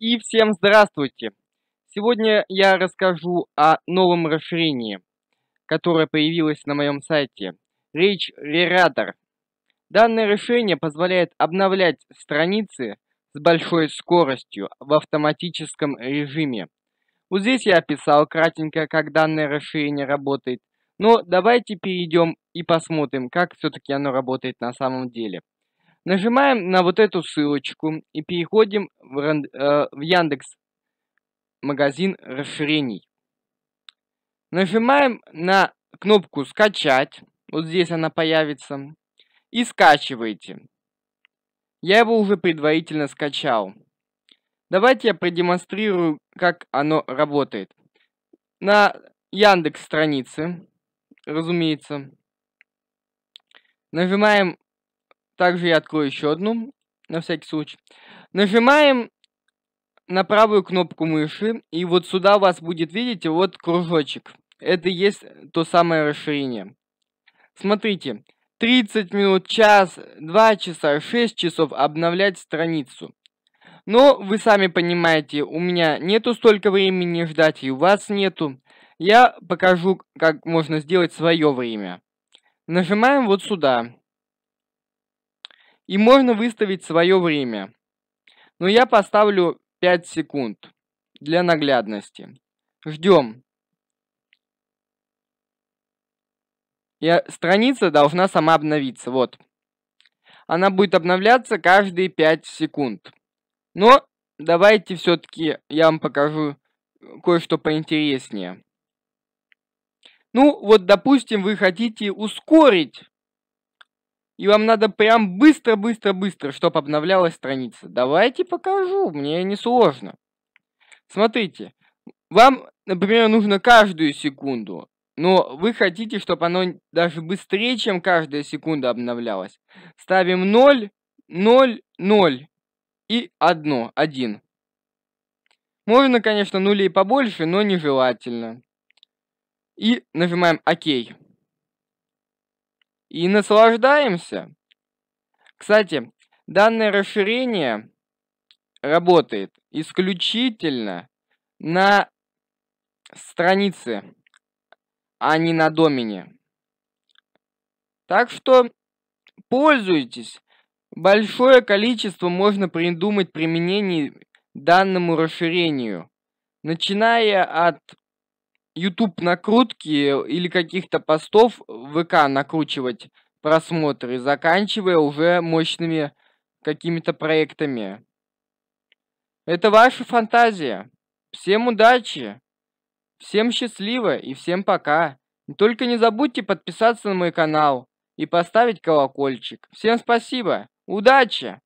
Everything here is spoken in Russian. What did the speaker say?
И всем здравствуйте! Сегодня я расскажу о новом расширении, которое появилось на моем сайте Rage Reradar. Данное решение позволяет обновлять страницы с большой скоростью в автоматическом режиме. Вот здесь я описал кратенько, как данное расширение работает. Но давайте перейдем и посмотрим, как все-таки оно работает на самом деле. Нажимаем на вот эту ссылочку и переходим в, э, в Яндекс магазин расширений. Нажимаем на кнопку «Скачать». Вот здесь она появится. И скачиваете. Я его уже предварительно скачал. Давайте я продемонстрирую, как оно работает. На Яндекс странице, разумеется. Нажимаем также я открою еще одну, на всякий случай. Нажимаем на правую кнопку мыши, и вот сюда у вас будет, видите, вот кружочек. Это есть то самое расширение. Смотрите, 30 минут, час, 2 часа, 6 часов обновлять страницу. Но вы сами понимаете, у меня нету столько времени ждать, и у вас нету. Я покажу, как можно сделать свое время. Нажимаем вот сюда. И можно выставить свое время. Но я поставлю 5 секунд для наглядности. Ждем. И страница должна сама обновиться. Вот. Она будет обновляться каждые 5 секунд. Но давайте все-таки я вам покажу кое-что поинтереснее. Ну, вот, допустим, вы хотите ускорить и вам надо прям быстро-быстро-быстро, чтобы обновлялась страница. Давайте покажу, мне не сложно. Смотрите, вам, например, нужно каждую секунду, но вы хотите, чтобы оно даже быстрее, чем каждая секунда обновлялось. Ставим 0, 0, 0 и 1, 1. Можно, конечно, нулей побольше, но нежелательно. И нажимаем ОК и наслаждаемся. Кстати, данное расширение работает исключительно на странице, а не на домене. Так что пользуйтесь. Большое количество можно придумать применений данному расширению, начиная от YouTube накрутки или каких-то постов ВК накручивать просмотры, заканчивая уже мощными какими-то проектами. Это ваша фантазия. Всем удачи, всем счастливо и всем пока. Только не забудьте подписаться на мой канал и поставить колокольчик. Всем спасибо, удачи!